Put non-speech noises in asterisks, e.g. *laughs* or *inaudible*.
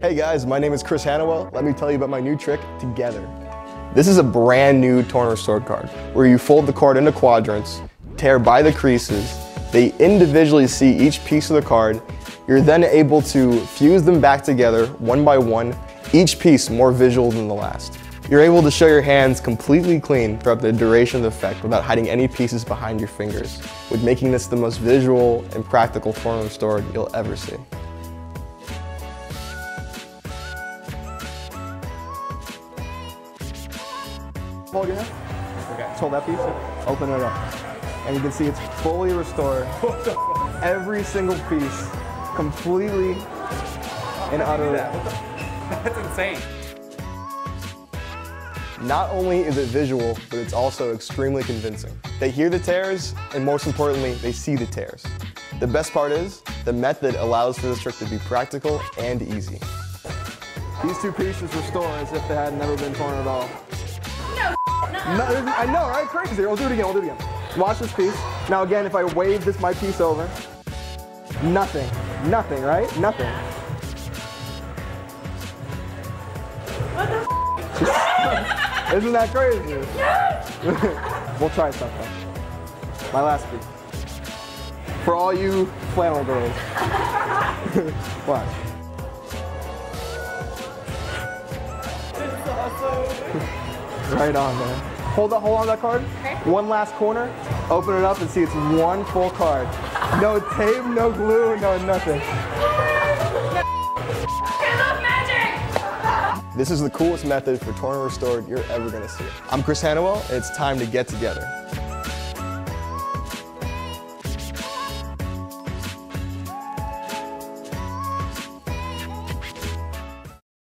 Hey guys, my name is Chris Hanowell. Let me tell you about my new trick, Together. This is a brand new torn restored card, where you fold the card into quadrants, tear by the creases, they individually see each piece of the card, you're then able to fuse them back together one by one, each piece more visual than the last. You're able to show your hands completely clean throughout the duration of the effect without hiding any pieces behind your fingers, with making this the most visual and practical torn restored you'll ever see. Your hand. Okay. Just hold that piece. Open it up. And you can see it's fully restored. *laughs* Every single piece, completely and utterly. *laughs* That's insane. Not only is it visual, but it's also extremely convincing. They hear the tears, and most importantly, they see the tears. The best part is, the method allows for this trick to be practical and easy. These two pieces restore as if they had never been torn at all. No, I know, right? Crazy. We'll do it again. We'll do it again. Watch this piece. Now again, if I wave this my piece over, nothing, nothing, right? Nothing. What the f *laughs* isn't that crazy? *laughs* we'll try something. My last piece. For all you flannel girls. *laughs* Watch. Right on, man. Hold on, hold on that card. One last corner. Open it up and see it's one full card. No tape, no glue, no nothing. This is the coolest method for torn and restored you're ever gonna see. I'm Chris Hanowell, and it's time to get together.